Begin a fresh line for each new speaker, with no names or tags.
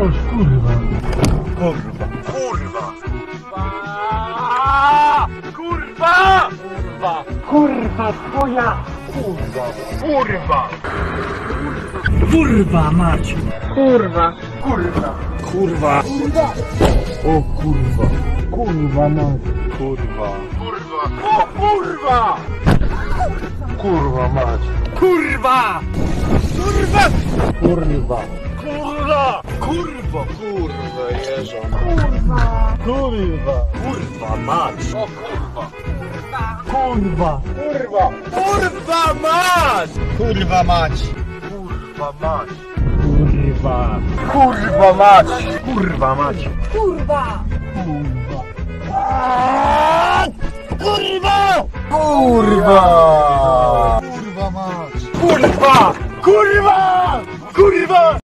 Oż kurwa.
Kurwa.
Kurwa!
Kurwa! Kurwa!
Kurwa twoja!
Kurwa! Kurwa!
Kurwa mać!
Kurwa!
Kurwa!
Kurwa!
O kurwa! Kurwa mać!
Kurwa! Kurwa! O kurwa!
Kurwa mać!
Kurwa! Kurwa!
Kurwa!
Kurwa! Kurwa! Kurwa jeżo!
Kurwa!
Kurwa mać! O kurwa!
Kurwa!
Kurwa! Kurwa mać!
Kurwa mać!
Kurwa mać!
Kurwa!
Kurwa mać! Kurwa mać!
Kurwa!
Kurwa!
Kurwa! Kurwa mać!
Kurwa! Kurwa! Kurwa!